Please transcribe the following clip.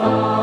Oh.